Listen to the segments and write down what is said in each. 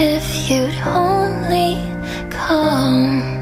if you'd only come,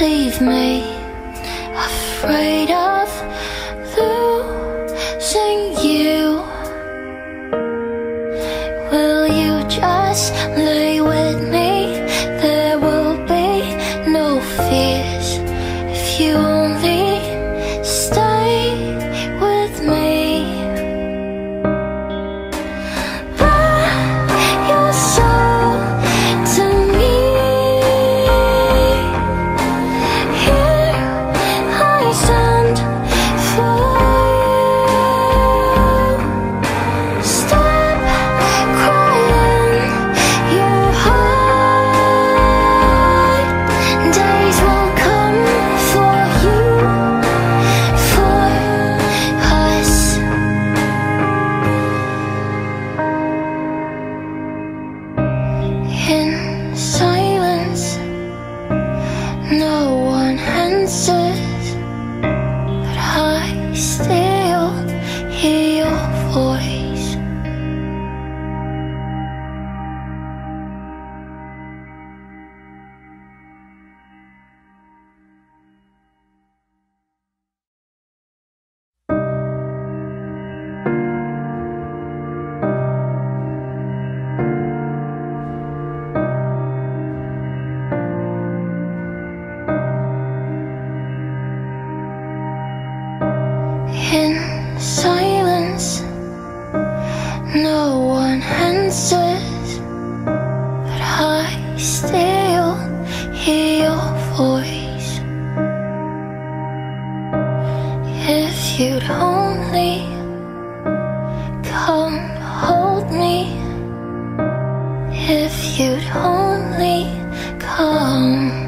leave me afraid of if you'd only come.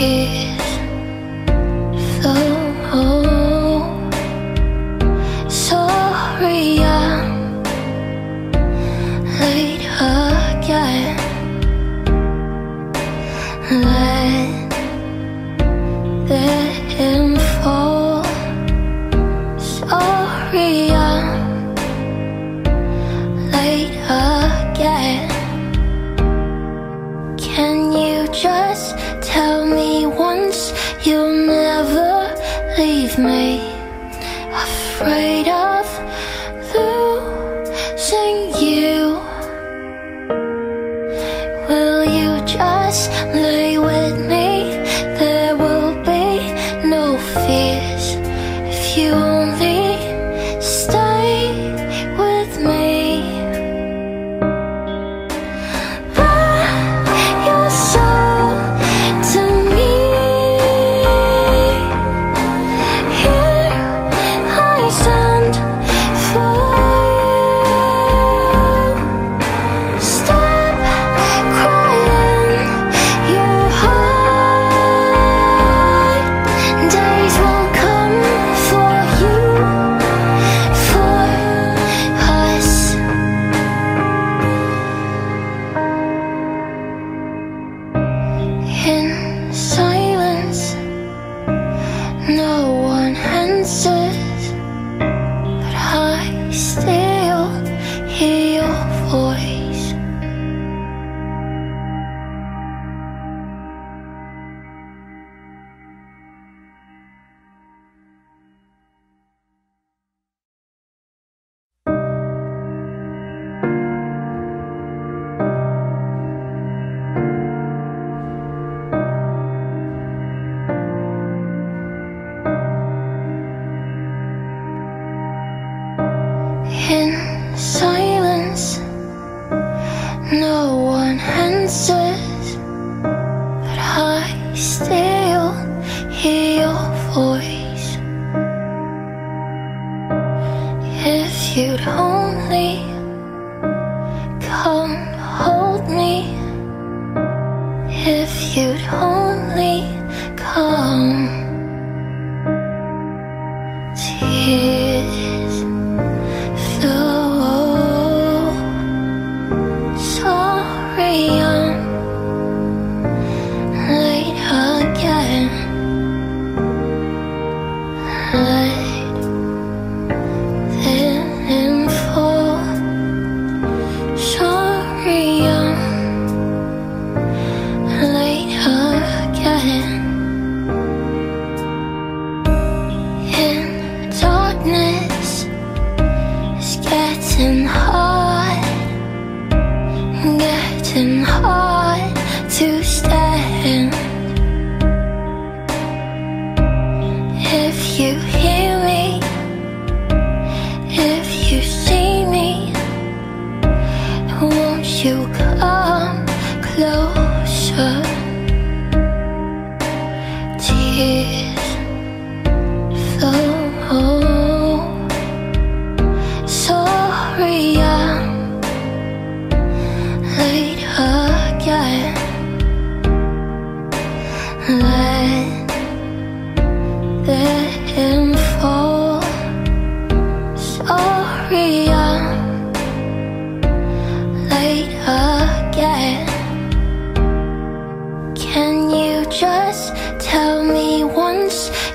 Tears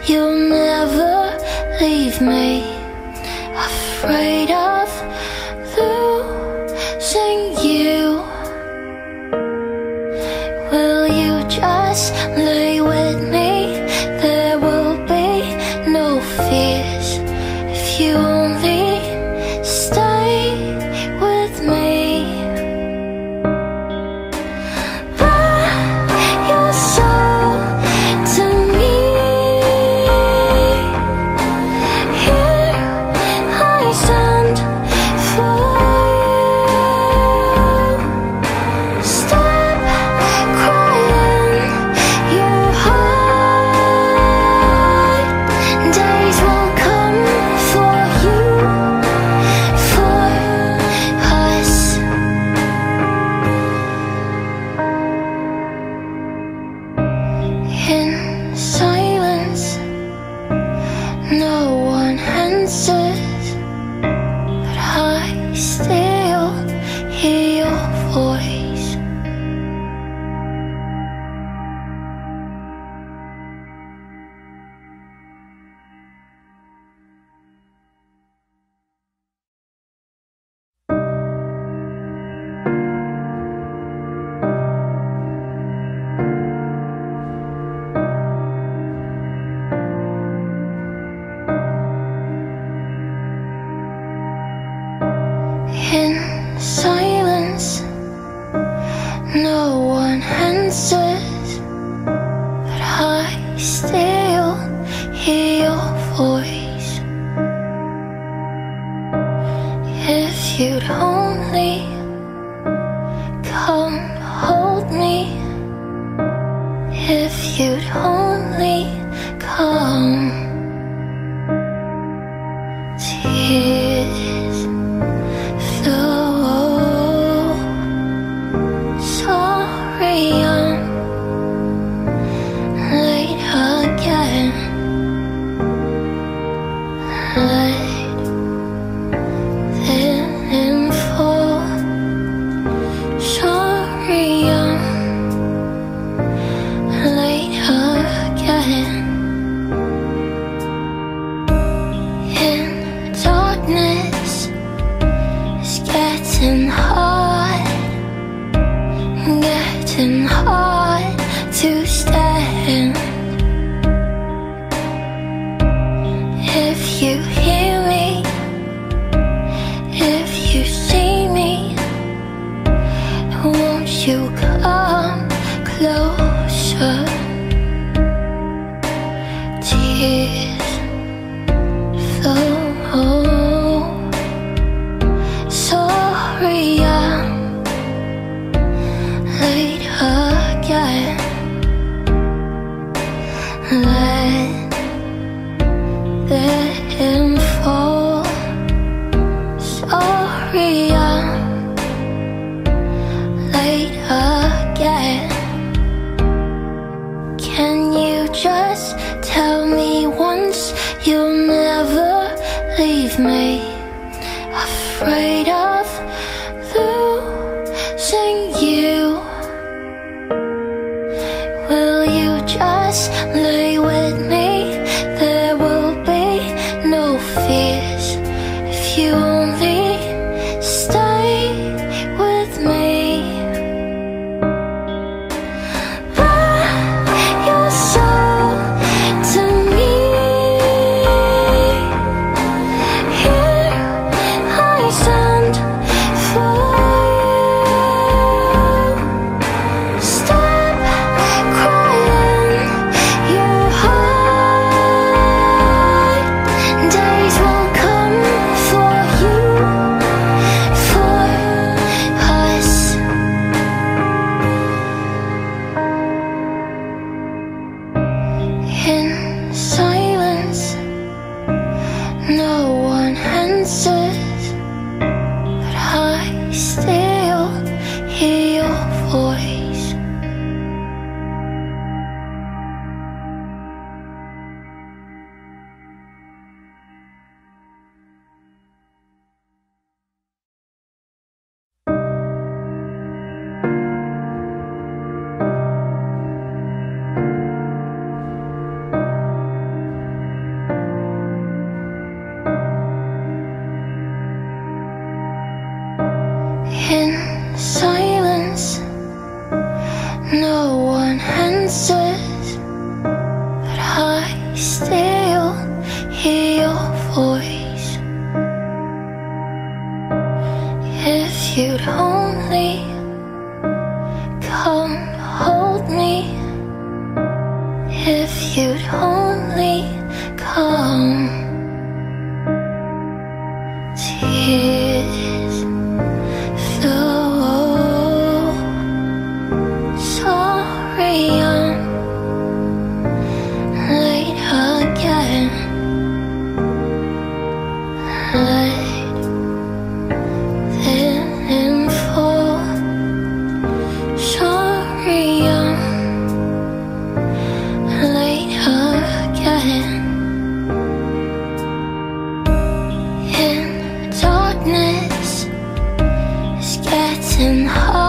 you'll never leave me? Afraid of getting hard,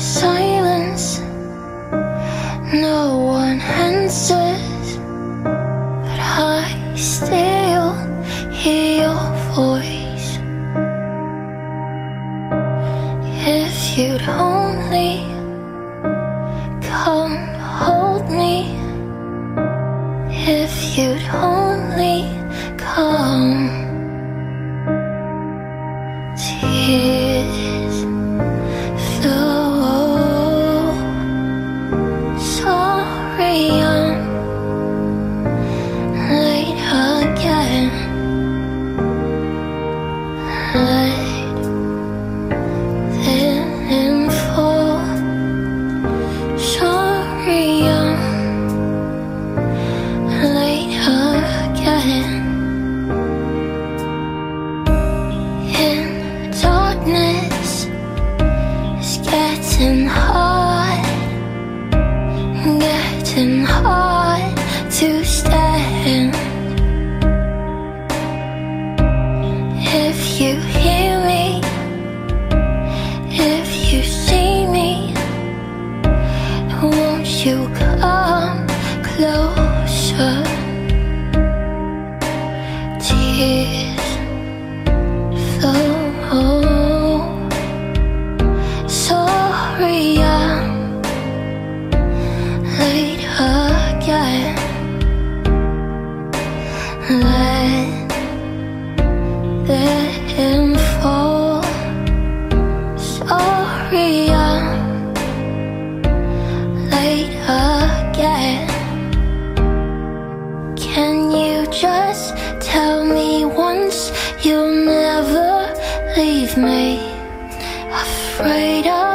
silence. No one answers. Afraid of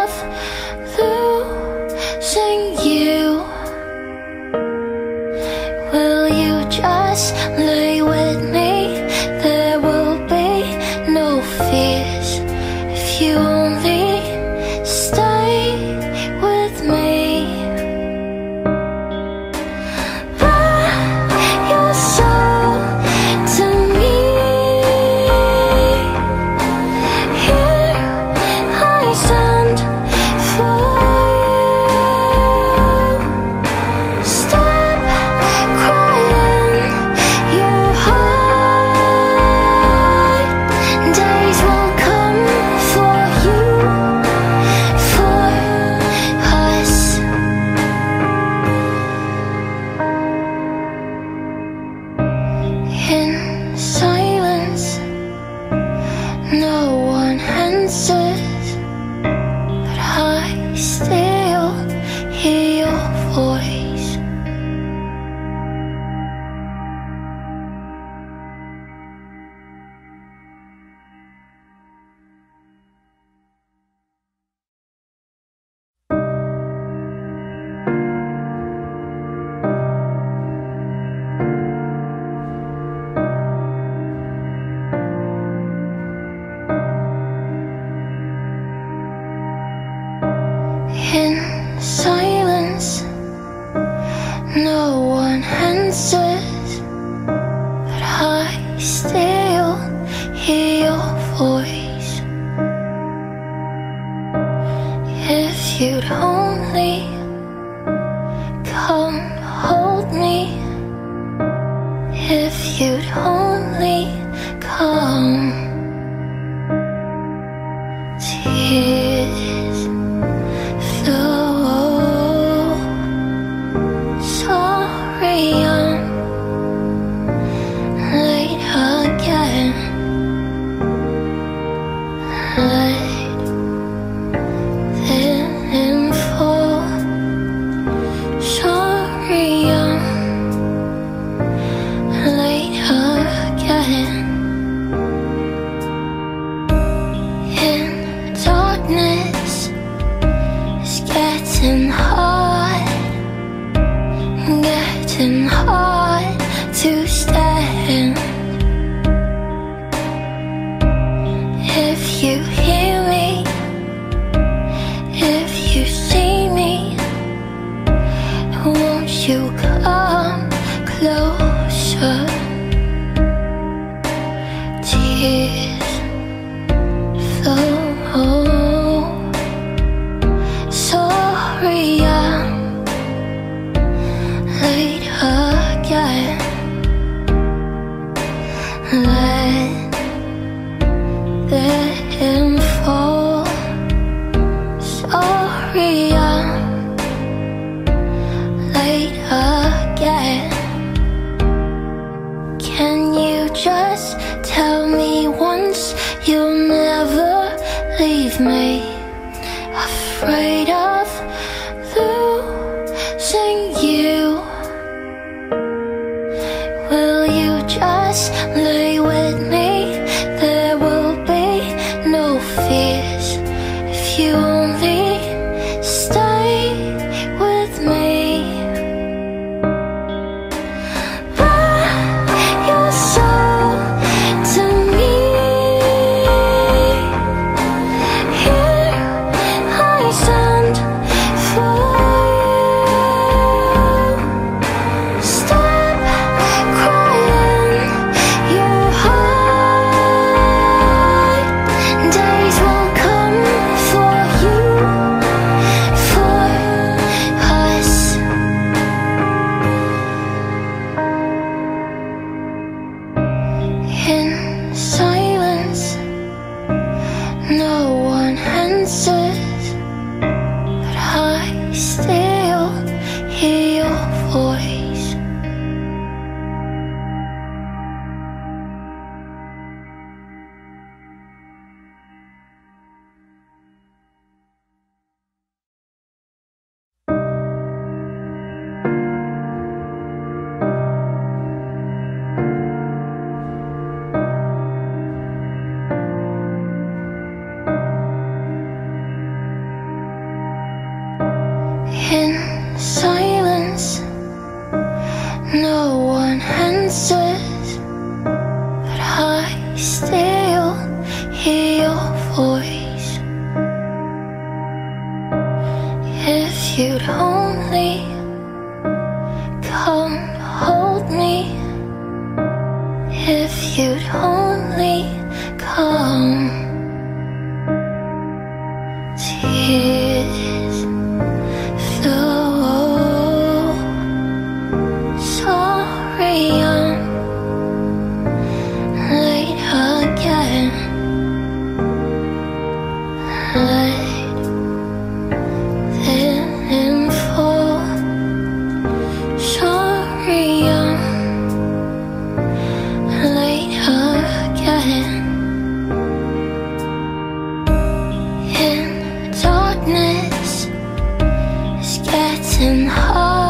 前后。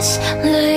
Just lay